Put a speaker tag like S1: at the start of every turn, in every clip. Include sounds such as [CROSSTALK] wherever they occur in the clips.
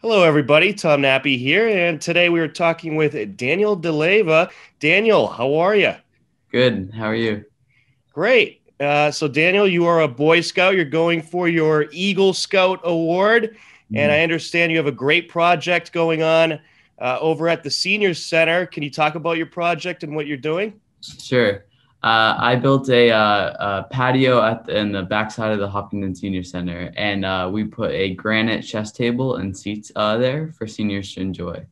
S1: Hello, everybody. Tom Nappy here, and today we are talking with Daniel D'Alleva. Daniel, how are you?
S2: Good. How are you?
S1: Great. Uh, so, Daniel, you are a Boy Scout. You're going for your Eagle Scout Award, mm-hmm. and I understand you have a great project going on uh, over at the Seniors Center. Can you talk about your project and what you're doing?
S2: Sure. Uh, I built a, uh, a patio at the, in the backside of the Hopkinton Senior Center, and uh, we put a granite chess table and seats uh, there for seniors to enjoy.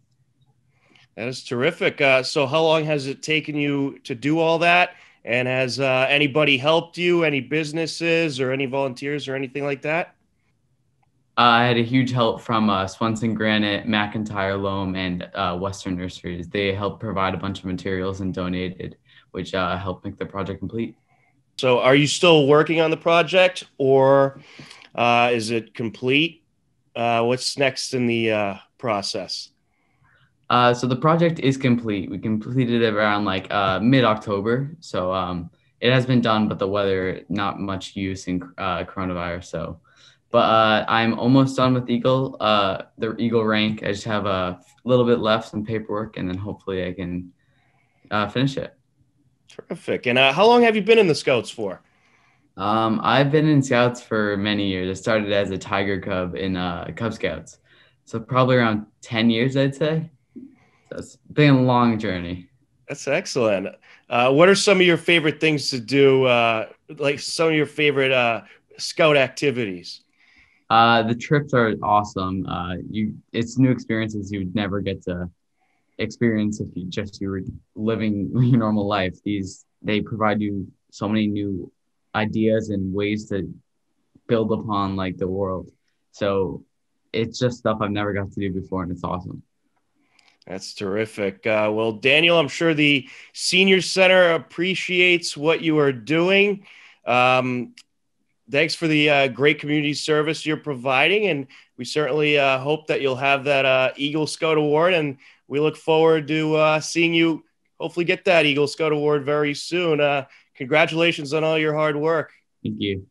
S1: That is terrific. Uh, so, how long has it taken you to do all that? And has uh, anybody helped you? Any businesses or any volunteers or anything like that?
S2: I had a huge help from Swanson Granite, McIntyre Loam, and Western Nurseries. They helped provide a bunch of materials and donated which uh, helped make the project complete.
S1: So, are you still working on the project, or uh, is it complete? Uh, what's next in the uh, process?
S2: Uh, so the project is complete. We completed it around like uh, mid October. So um, it has been done, but the weather not much use in coronavirus. So, but I'm almost done with Eagle. the Eagle rank. I just have a little bit left, some paperwork, and then hopefully I can finish it.
S1: Terrific. And uh, how long have you been in the Scouts for?
S2: Um, I've been in Scouts for many years. I started as a Tiger Cub in uh, Cub Scouts, so probably around ten years, I'd say. So it's been a long journey.
S1: That's excellent. Uh, what are some of your favorite things to do? Uh, like some of your favorite uh, Scout activities?
S2: Uh, the trips are awesome. Uh, you, it's new experiences you would never get to experience if you just you were living [LAUGHS] your normal life. These they provide you so many new ideas and ways to build upon like the world. So it's just stuff I've never got to do before, and it's awesome.
S1: That's terrific. Uh, well, Daniel, I'm sure the Senior Center appreciates what you are doing. Um, thanks for the uh, great community service you're providing, and we certainly uh, hope that you'll have that uh, Eagle Scout Award and we look forward to uh, seeing you hopefully get that Eagle Scout Award very soon. Uh, congratulations on all your hard work.
S2: Thank you.